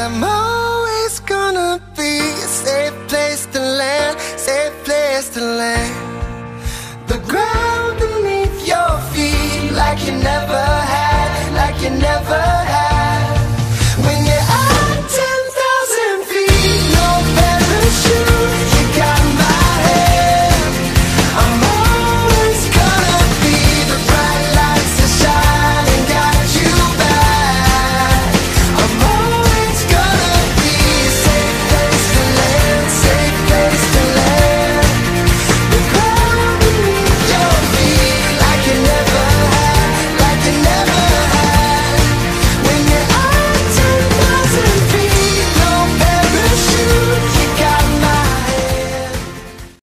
I'm always gonna be a safe place to land, safe place to land. The ground beneath your feet, like you never had, like you never